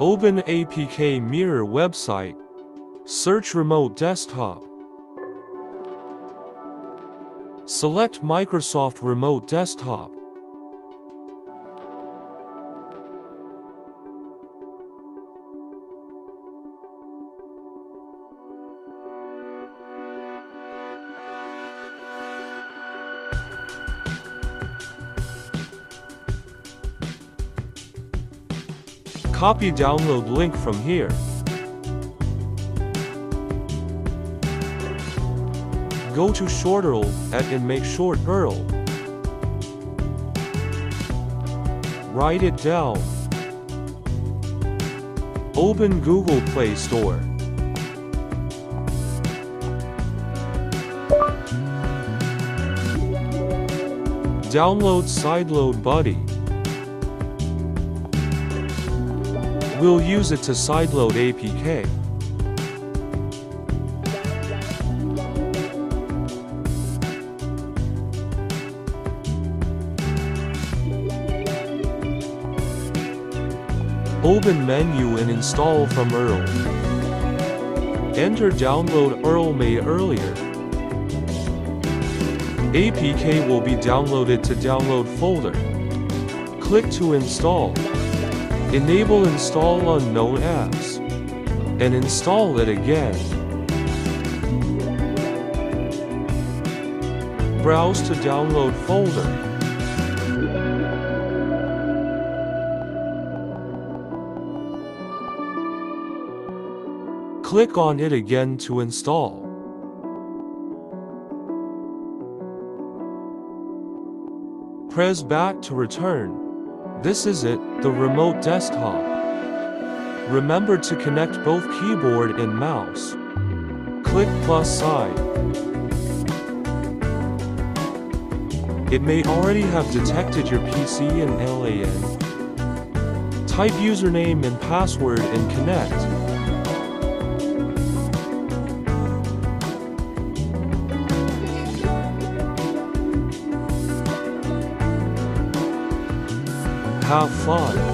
Open APK Mirror website. Search Remote Desktop. Select Microsoft Remote Desktop. Copy download link from here. Go to ShortURL add and make short URL. Write it down. Open Google Play Store. Download Sideload Buddy. We'll use it to sideload APK. Open menu and install from URL. Enter download URL made earlier. APK will be downloaded to download folder. Click to install. Enable install unknown apps. And install it again. Browse to download folder. Click on it again to install. Press back to return. This is it, the remote desktop. Remember to connect both keyboard and mouse. Click plus sign. It may already have detected your PC and LAN. Type username and password and connect. Have fun.